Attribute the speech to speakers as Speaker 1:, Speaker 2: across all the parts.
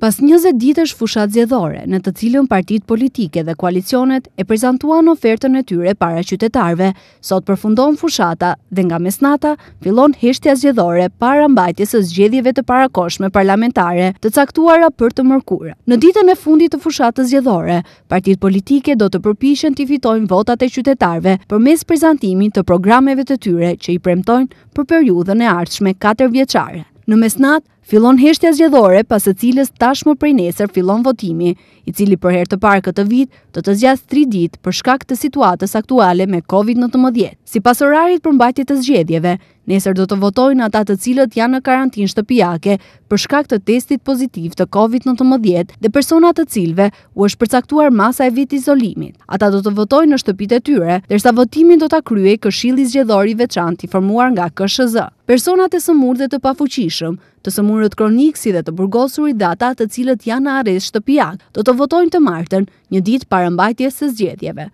Speaker 1: Pas 20 ditësh fushatë zgjedhore, në të cilën partitë politike dhe koalicionet e prezantuan ofertën e tyre para qytetarëve, sot përfundon fushata dhe nga mesnata fillon heshtja zgjedhore para mbajtjes së zgjedhjeve të parakohshme parlamentare të caktuara për të mërkurë. Në ditën e fundit të fushatës zgjedhore, partitë politike do të përpiqen t'i fitojnë votat e qytetarëve përmes prezantimit të programeve të tyre që i premtojnë për periudhën e ardhshme 4 vjeçare. Në mesnatë, fillon heshtja zgjedhore, pas së cilës tashmë prej nesër fillon votimi, i cili për herë të parë këtë vit do të zgjasë 3 ditë për shkak të situatës aktuale me Covid-19. Sipas orarit për mbajtje të zgjedhjeve, nesër do të votojnë ata të cilët janë në karantinë shtëpiake për shkak të testit pozitiv të Covid-19 dhe personat të cilëve u është përcaktuar masa e vetizolimit. Ata do të votojnë në shtëpitë e tyre, ndërsa votimin do ta kryejë këshilli zgjedhor i veçantë i formuar nga KSHZ. Personat e sëmurë dhe të pafuqishëm, të sëmurët kronikë si dhe të burgosurit dhe ata të cilët janë në arrest shtëpiak, do të votojnë të martën, një ditë para mbajtjes së zgjedhjeve.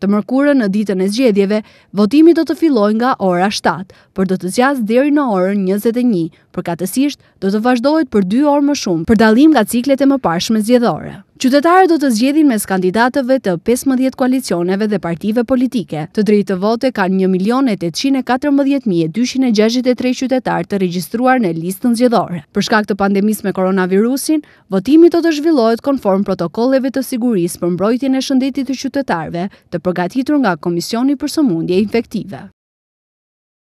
Speaker 1: Të mërkurën në ditën e zgjedhjeve, votimi do të fillojë nga ora 7, por do të zgjasë deri në orën 21. Përkatësisht, do të vazhdohet për 2 orë më shumë, për dallim nga ciklet e mëparshme zgjedhore. Qytetarët do të zgjedhin mes kandidatëve të pesëmbëdhjetë koalicioneve dhe partive politike. Të drejtë vote kanë një milion e tetëqind e katërmbëdhjetë mijë e dyqind e gjashtëdhjetë e tre qytetarë të regjistruar në listën zgjedhore. Për shkak të pandemisë me koronavirusin, Votimi do të zhvillohet konform protokolleve të sigurisë për mbrojtjen e shëndetit të qytetarëve, të përgatitur nga Komisioni për Sëmundje Infektive.